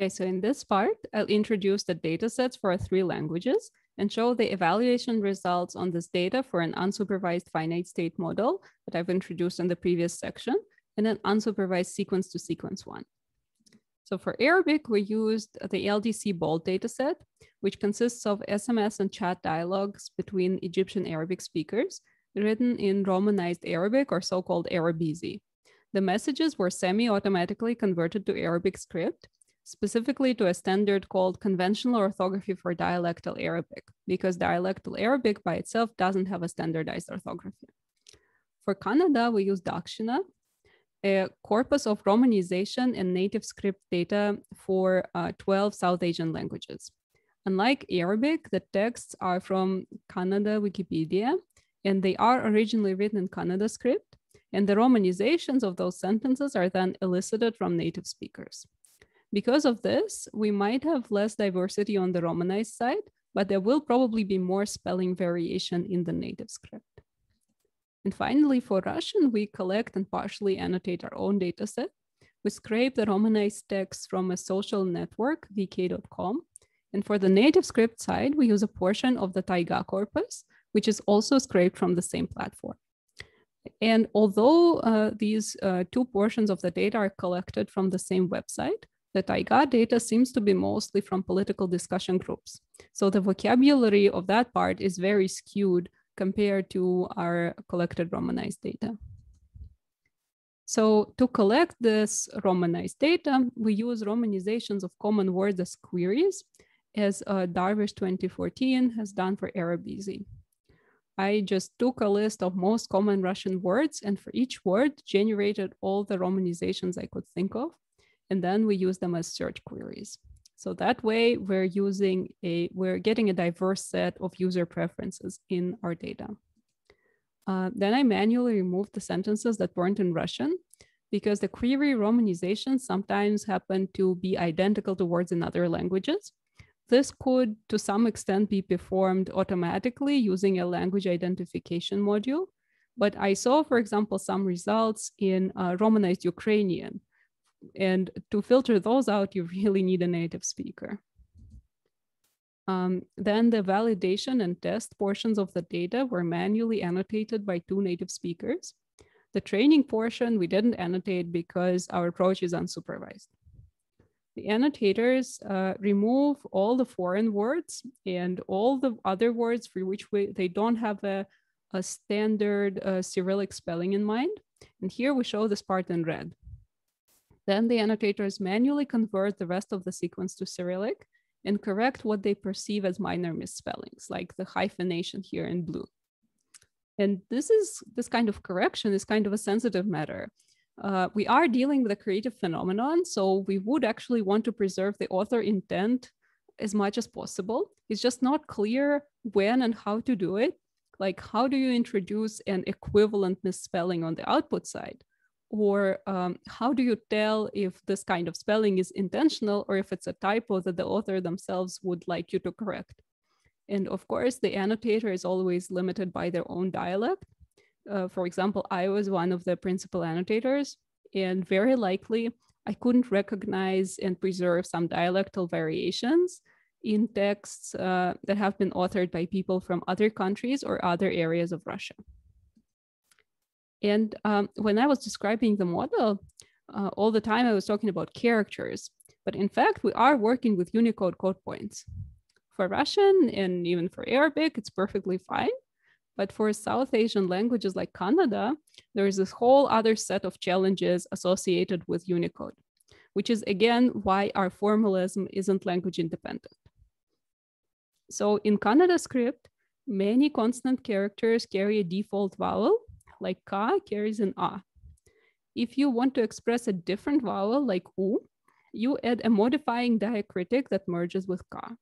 Okay, so in this part, I'll introduce the datasets for three languages and show the evaluation results on this data for an unsupervised finite state model that I've introduced in the previous section, and an unsupervised sequence to sequence one. So for Arabic, we used the LDC BOLD dataset, which consists of SMS and chat dialogues between Egyptian Arabic speakers written in Romanized Arabic or so-called Arabizi. The messages were semi-automatically converted to Arabic script specifically to a standard called Conventional Orthography for Dialectal Arabic, because dialectal Arabic by itself doesn't have a standardized orthography. For Kannada, we use Dakshina, a corpus of romanization and native script data for uh, 12 South Asian languages. Unlike Arabic, the texts are from Kannada Wikipedia, and they are originally written in Kannada script, and the romanizations of those sentences are then elicited from native speakers. Because of this, we might have less diversity on the Romanized side, but there will probably be more spelling variation in the native script. And finally, for Russian, we collect and partially annotate our own dataset. We scrape the Romanized text from a social network, vk.com. And for the native script side, we use a portion of the Taiga corpus, which is also scraped from the same platform. And although uh, these uh, two portions of the data are collected from the same website, the Taiga data seems to be mostly from political discussion groups. So the vocabulary of that part is very skewed compared to our collected Romanized data. So to collect this Romanized data, we use Romanizations of common words as queries, as uh, Darwish 2014 has done for Arabizi. I just took a list of most common Russian words and for each word generated all the Romanizations I could think of and then we use them as search queries. So that way we're using a, we're getting a diverse set of user preferences in our data. Uh, then I manually removed the sentences that weren't in Russian because the query romanization sometimes happen to be identical to words in other languages. This could, to some extent, be performed automatically using a language identification module. But I saw, for example, some results in uh, Romanized Ukrainian, and to filter those out, you really need a native speaker. Um, then the validation and test portions of the data were manually annotated by two native speakers. The training portion we didn't annotate because our approach is unsupervised. The annotators uh, remove all the foreign words and all the other words for which we, they don't have a, a standard uh, Cyrillic spelling in mind. And here we show this part in red. Then the annotators manually convert the rest of the sequence to Cyrillic and correct what they perceive as minor misspellings, like the hyphenation here in blue. And this is this kind of correction is kind of a sensitive matter. Uh, we are dealing with a creative phenomenon, so we would actually want to preserve the author intent as much as possible. It's just not clear when and how to do it. Like, how do you introduce an equivalent misspelling on the output side? Or um, how do you tell if this kind of spelling is intentional or if it's a typo that the author themselves would like you to correct? And of course the annotator is always limited by their own dialect. Uh, for example i was one of the principal annotators and very likely i couldn't recognize and preserve some dialectal variations in texts uh, that have been authored by people from other countries or other areas of russia and um, when I was describing the model, uh, all the time I was talking about characters. But in fact, we are working with Unicode code points. For Russian and even for Arabic, it's perfectly fine. But for South Asian languages like Kannada, there is this whole other set of challenges associated with Unicode, which is again why our formalism isn't language independent. So in Kannada script, many consonant characters carry a default vowel like ka carries an a. If you want to express a different vowel like u, you add a modifying diacritic that merges with ka.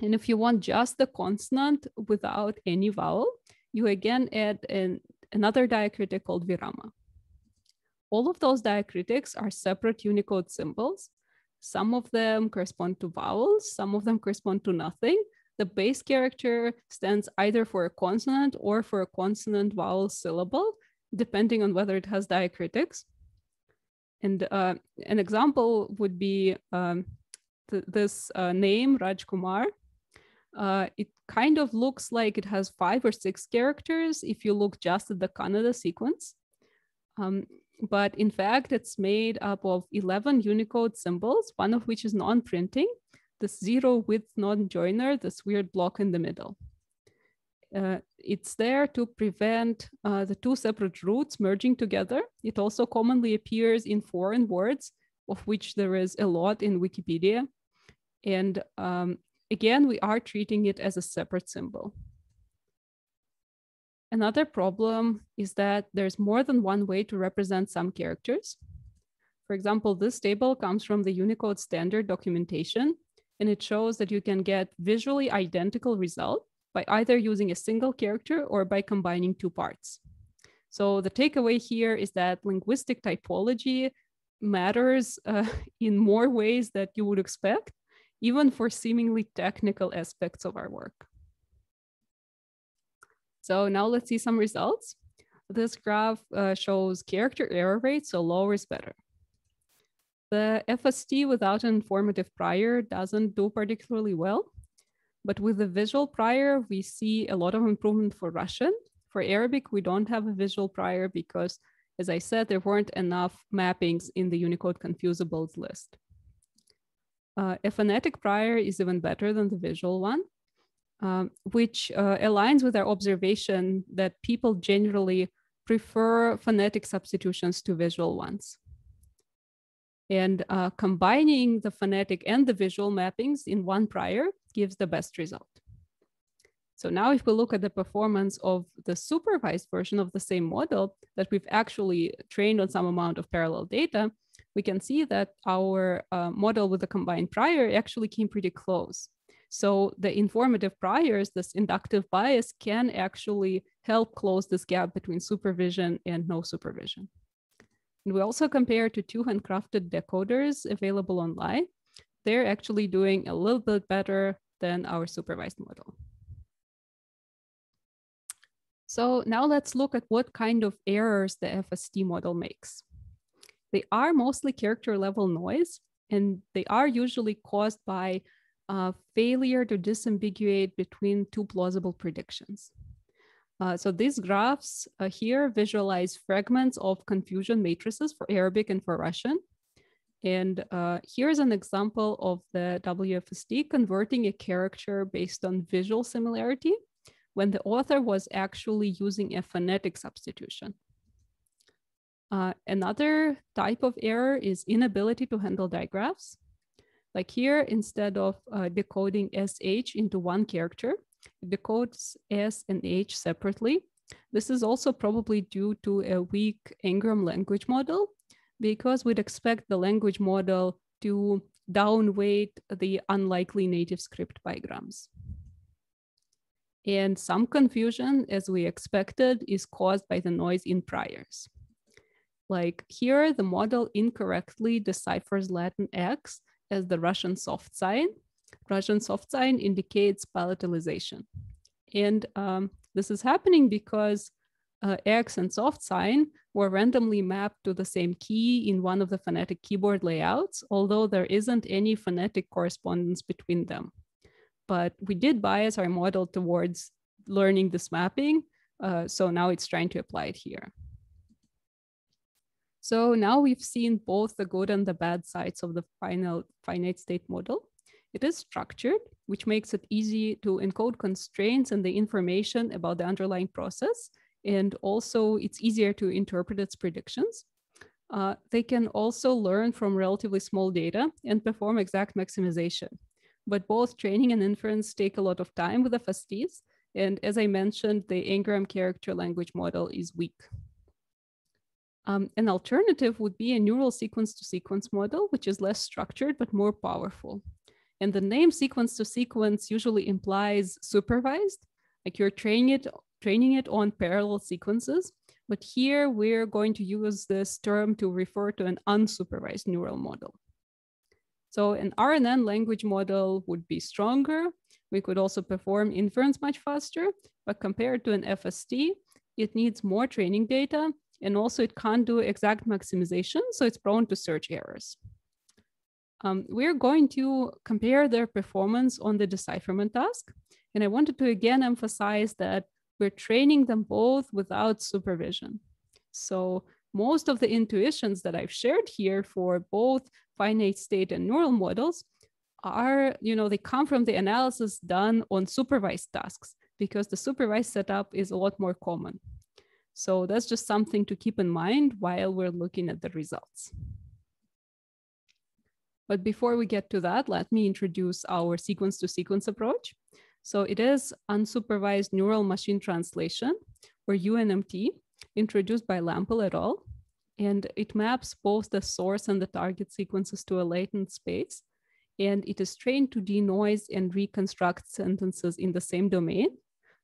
And if you want just the consonant without any vowel, you again add an, another diacritic called virama. All of those diacritics are separate Unicode symbols. Some of them correspond to vowels, some of them correspond to nothing, the base character stands either for a consonant or for a consonant vowel syllable, depending on whether it has diacritics. And uh, an example would be um, th this uh, name, Rajkumar, uh, it kind of looks like it has five or six characters if you look just at the Kannada sequence. Um, but in fact, it's made up of 11 Unicode symbols, one of which is non-printing, this zero width non-joiner, this weird block in the middle. Uh, it's there to prevent uh, the two separate roots merging together. It also commonly appears in foreign words, of which there is a lot in Wikipedia. And um, again, we are treating it as a separate symbol. Another problem is that there's more than one way to represent some characters. For example, this table comes from the Unicode standard documentation, and it shows that you can get visually identical result by either using a single character or by combining two parts. So the takeaway here is that linguistic typology matters uh, in more ways that you would expect, even for seemingly technical aspects of our work. So now let's see some results. This graph uh, shows character error rate, so lower is better. The FST without an informative prior doesn't do particularly well. But with the visual prior, we see a lot of improvement for Russian. For Arabic, we don't have a visual prior because, as I said, there weren't enough mappings in the Unicode confusables list. Uh, a phonetic prior is even better than the visual one, um, which uh, aligns with our observation that people generally prefer phonetic substitutions to visual ones. And uh, combining the phonetic and the visual mappings in one prior gives the best result. So now if we look at the performance of the supervised version of the same model that we've actually trained on some amount of parallel data, we can see that our uh, model with the combined prior actually came pretty close. So the informative priors, this inductive bias can actually help close this gap between supervision and no supervision. And we also compare to two handcrafted decoders available online. They're actually doing a little bit better than our supervised model. So now let's look at what kind of errors the FST model makes. They are mostly character level noise, and they are usually caused by uh, failure to disambiguate between two plausible predictions. Uh, so these graphs uh, here visualize fragments of confusion matrices for Arabic and for Russian. And uh, here's an example of the WFST converting a character based on visual similarity when the author was actually using a phonetic substitution. Uh, another type of error is inability to handle digraphs. Like here, instead of uh, decoding SH into one character, decodes S and H separately. This is also probably due to a weak Ngram language model because we'd expect the language model to downweight the unlikely native script bigrams. And some confusion, as we expected, is caused by the noise in priors. Like here, the model incorrectly deciphers Latin X as the Russian soft sign, Russian soft sign indicates palatalization. And um, this is happening because uh, X and soft sign were randomly mapped to the same key in one of the phonetic keyboard layouts, although there isn't any phonetic correspondence between them. But we did bias our model towards learning this mapping, uh, so now it's trying to apply it here. So now we've seen both the good and the bad sides of the final finite state model. It is structured, which makes it easy to encode constraints and the information about the underlying process. And also it's easier to interpret its predictions. Uh, they can also learn from relatively small data and perform exact maximization. But both training and inference take a lot of time with FSTs. And as I mentioned, the Ngram character language model is weak. Um, an alternative would be a neural sequence to sequence model, which is less structured but more powerful. And the name sequence to sequence usually implies supervised, like you're training it, training it on parallel sequences. But here we're going to use this term to refer to an unsupervised neural model. So an RNN language model would be stronger. We could also perform inference much faster, but compared to an FST, it needs more training data and also it can't do exact maximization, so it's prone to search errors. Um, we're going to compare their performance on the decipherment task. And I wanted to again emphasize that we're training them both without supervision. So most of the intuitions that I've shared here for both finite state and neural models are, you know, they come from the analysis done on supervised tasks because the supervised setup is a lot more common. So that's just something to keep in mind while we're looking at the results. But before we get to that, let me introduce our sequence to sequence approach. So it is unsupervised neural machine translation, or UNMT, introduced by Lample et al. And it maps both the source and the target sequences to a latent space. And it is trained to denoise and reconstruct sentences in the same domain,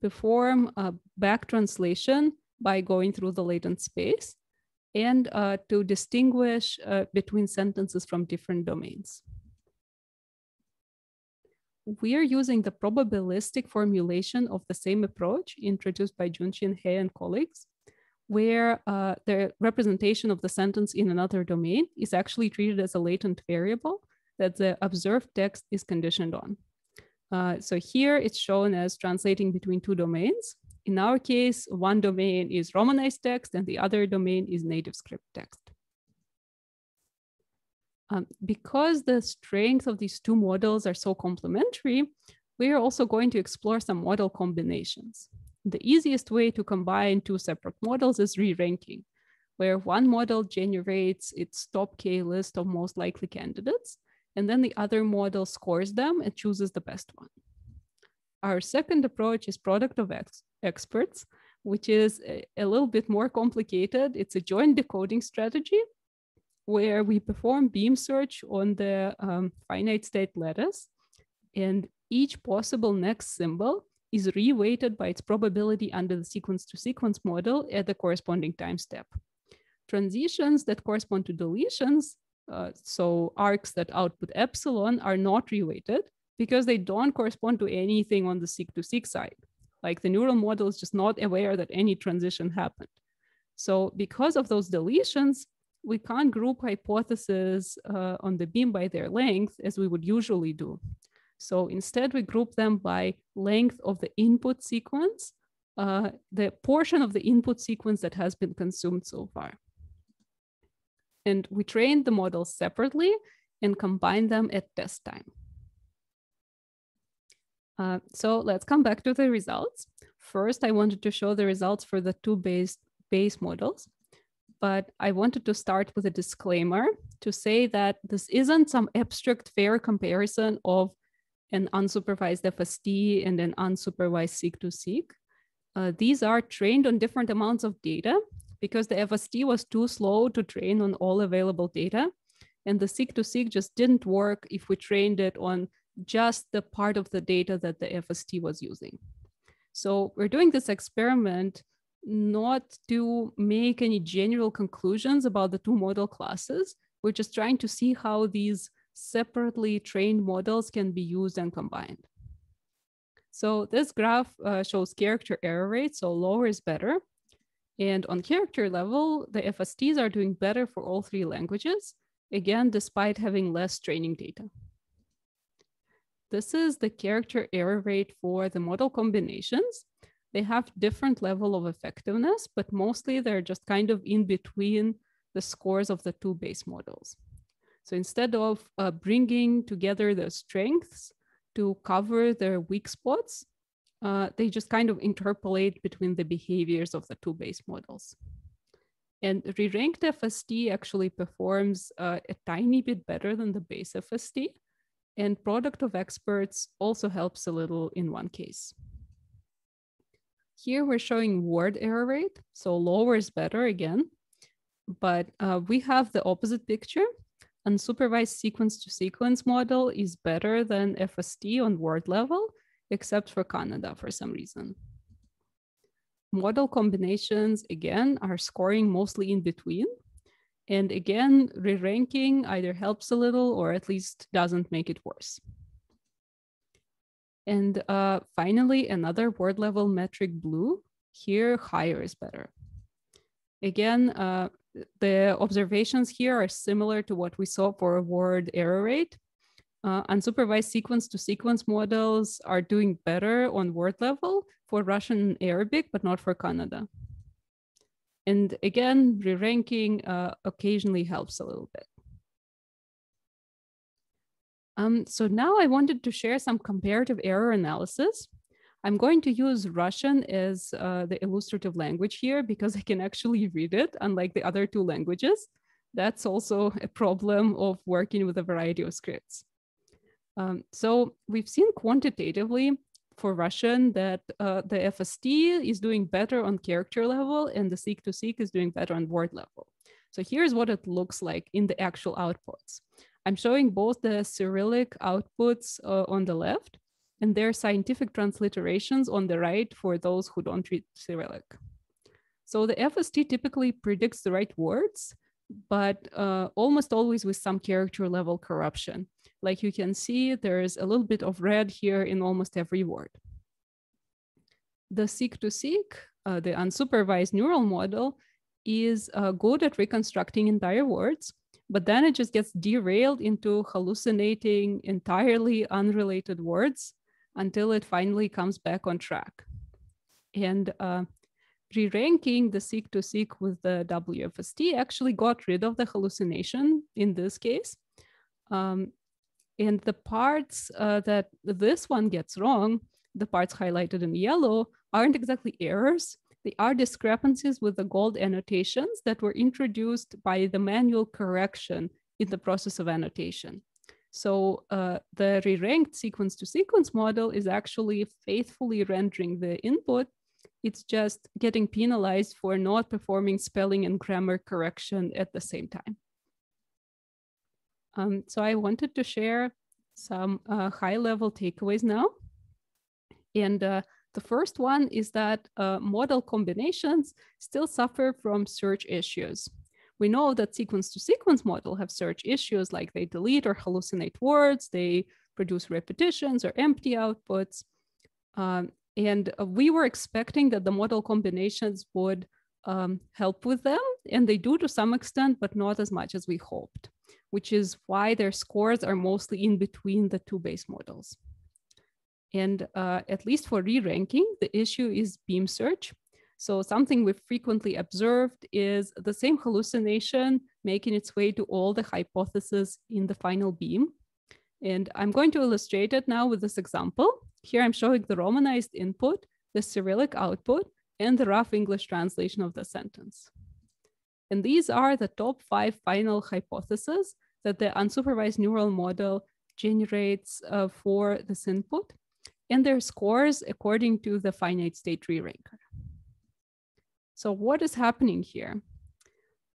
perform a back translation by going through the latent space, and uh, to distinguish uh, between sentences from different domains. We are using the probabilistic formulation of the same approach introduced by Junxian He and colleagues, where uh, the representation of the sentence in another domain is actually treated as a latent variable that the observed text is conditioned on. Uh, so here it's shown as translating between two domains, in our case, one domain is Romanized text and the other domain is native script text. Um, because the strength of these two models are so complementary, we are also going to explore some model combinations. The easiest way to combine two separate models is re-ranking, where one model generates its top K list of most likely candidates, and then the other model scores them and chooses the best one. Our second approach is product of X experts, which is a, a little bit more complicated. It's a joint decoding strategy where we perform beam search on the um, finite state lattice, and each possible next symbol is reweighted by its probability under the sequence to sequence model at the corresponding time step. Transitions that correspond to deletions, uh, so arcs that output epsilon, are not reweighted because they don't correspond to anything on the seq to seq side. Like the neural model is just not aware that any transition happened. So because of those deletions, we can't group hypotheses uh, on the beam by their length as we would usually do. So instead, we group them by length of the input sequence, uh, the portion of the input sequence that has been consumed so far. And we train the models separately and combine them at test time. Uh, so let's come back to the results. First, I wanted to show the results for the two base, base models, but I wanted to start with a disclaimer to say that this isn't some abstract fair comparison of an unsupervised FST and an unsupervised seq to seq. Uh, these are trained on different amounts of data because the FST was too slow to train on all available data. And the seq to seq just didn't work if we trained it on just the part of the data that the FST was using. So we're doing this experiment not to make any general conclusions about the two model classes. We're just trying to see how these separately trained models can be used and combined. So this graph uh, shows character error rate, so lower is better. And on character level, the FSTs are doing better for all three languages, again, despite having less training data. This is the character error rate for the model combinations. They have different level of effectiveness, but mostly they're just kind of in between the scores of the two base models. So instead of uh, bringing together the strengths to cover their weak spots, uh, they just kind of interpolate between the behaviors of the two base models. And re-ranked FST actually performs uh, a tiny bit better than the base FST, and product of experts also helps a little in one case. Here we're showing word error rate, so lower is better again, but uh, we have the opposite picture. Unsupervised sequence to sequence model is better than FST on word level, except for Kannada for some reason. Model combinations, again, are scoring mostly in between, and again, re-ranking either helps a little or at least doesn't make it worse. And uh, finally, another word level metric BLEU. Here, higher is better. Again, uh, the observations here are similar to what we saw for word error rate. Uh, unsupervised sequence to sequence models are doing better on word level for Russian and Arabic, but not for Kannada. And again, re-ranking uh, occasionally helps a little bit. Um, so now I wanted to share some comparative error analysis. I'm going to use Russian as uh, the illustrative language here because I can actually read it, unlike the other two languages. That's also a problem of working with a variety of scripts. Um, so we've seen quantitatively for Russian that uh, the FST is doing better on character level and the seq to seq is doing better on word level. So here's what it looks like in the actual outputs. I'm showing both the Cyrillic outputs uh, on the left and their scientific transliterations on the right for those who don't read Cyrillic. So the FST typically predicts the right words, but uh, almost always with some character level corruption. Like you can see, there's a little bit of red here in almost every word. The seq-to-seq, uh, the unsupervised neural model, is uh, good at reconstructing entire words, but then it just gets derailed into hallucinating entirely unrelated words until it finally comes back on track. And uh, re-ranking the seq-to-seq with the WFST actually got rid of the hallucination in this case. Um, and the parts uh, that this one gets wrong, the parts highlighted in yellow, aren't exactly errors. They are discrepancies with the gold annotations that were introduced by the manual correction in the process of annotation. So uh, the re-ranked sequence to sequence model is actually faithfully rendering the input. It's just getting penalized for not performing spelling and grammar correction at the same time. Um, so I wanted to share some uh, high level takeaways now. And uh, the first one is that uh, model combinations still suffer from search issues. We know that sequence to sequence model have search issues like they delete or hallucinate words, they produce repetitions or empty outputs. Um, and uh, we were expecting that the model combinations would um, help with them, and they do to some extent, but not as much as we hoped, which is why their scores are mostly in between the two base models. And uh, at least for re-ranking, the issue is beam search. So something we've frequently observed is the same hallucination making its way to all the hypotheses in the final beam. And I'm going to illustrate it now with this example. Here I'm showing the Romanized input, the Cyrillic output, and the rough English translation of the sentence. And these are the top five final hypotheses that the unsupervised neural model generates uh, for this input and their scores according to the finite state re-ranker. So what is happening here?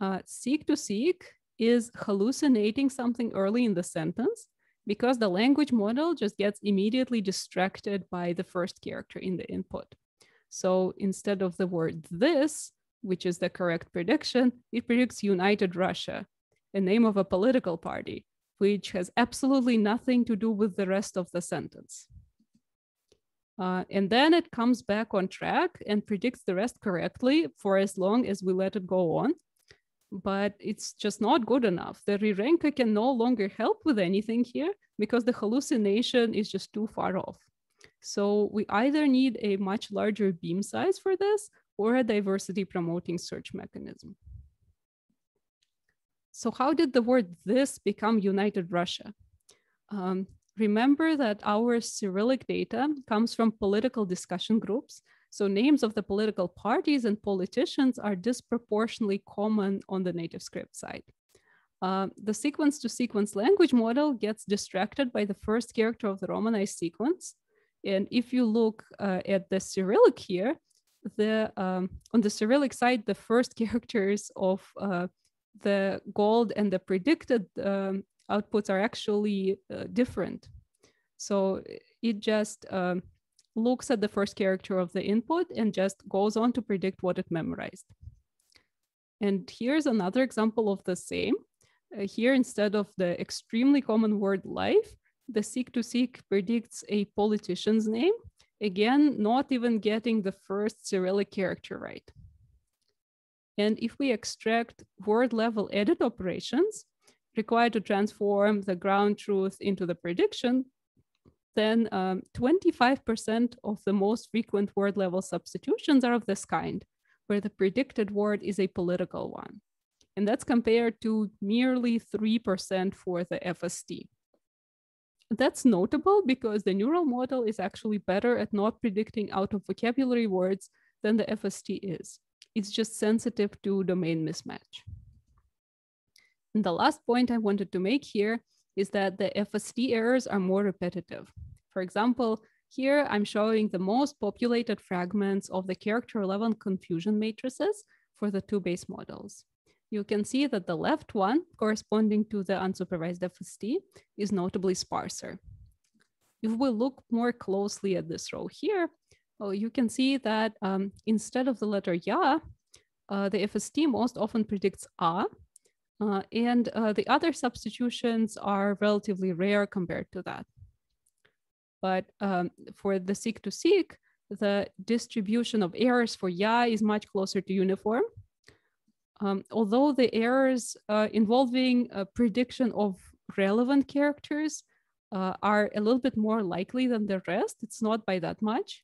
Uh, seq to seq is hallucinating something early in the sentence because the language model just gets immediately distracted by the first character in the input. So instead of the word this, which is the correct prediction, it predicts United Russia, a name of a political party, which has absolutely nothing to do with the rest of the sentence. Uh, and then it comes back on track and predicts the rest correctly for as long as we let it go on. But it's just not good enough. The re-ranker can no longer help with anything here because the hallucination is just too far off. So we either need a much larger beam size for this or a diversity promoting search mechanism. So how did the word this become United Russia? Um, Remember that our Cyrillic data comes from political discussion groups. So names of the political parties and politicians are disproportionately common on the native script side. Uh, the sequence to sequence language model gets distracted by the first character of the Romanized sequence. And if you look uh, at the Cyrillic here, the um, on the Cyrillic side, the first characters of uh, the gold and the predicted um, outputs are actually uh, different. So it just um, looks at the first character of the input and just goes on to predict what it memorized. And here's another example of the same. Uh, here, instead of the extremely common word life, the seq to seq predicts a politician's name. Again, not even getting the first Cyrillic character right. And if we extract word level edit operations required to transform the ground truth into the prediction, then 25% um, of the most frequent word level substitutions are of this kind, where the predicted word is a political one. And that's compared to merely 3% for the FST. That's notable because the neural model is actually better at not predicting out of vocabulary words than the FST is. It's just sensitive to domain mismatch. And the last point I wanted to make here is that the FST errors are more repetitive. For example, here I'm showing the most populated fragments of the character 11 confusion matrices for the two base models you can see that the left one, corresponding to the unsupervised FST, is notably sparser. If we look more closely at this row here, well, you can see that um, instead of the letter ya, uh, the FST most often predicts a, uh, and uh, the other substitutions are relatively rare compared to that. But um, for the seq to seq, the distribution of errors for ya is much closer to uniform, um, although the errors uh, involving prediction of relevant characters uh, are a little bit more likely than the rest, it's not by that much.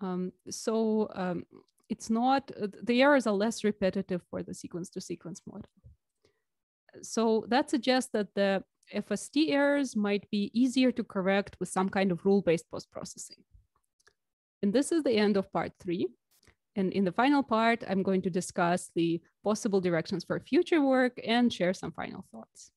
Um, so um, it's not, uh, the errors are less repetitive for the sequence to sequence model. So that suggests that the FST errors might be easier to correct with some kind of rule-based post-processing. And this is the end of part three. And in the final part, I'm going to discuss the possible directions for future work and share some final thoughts.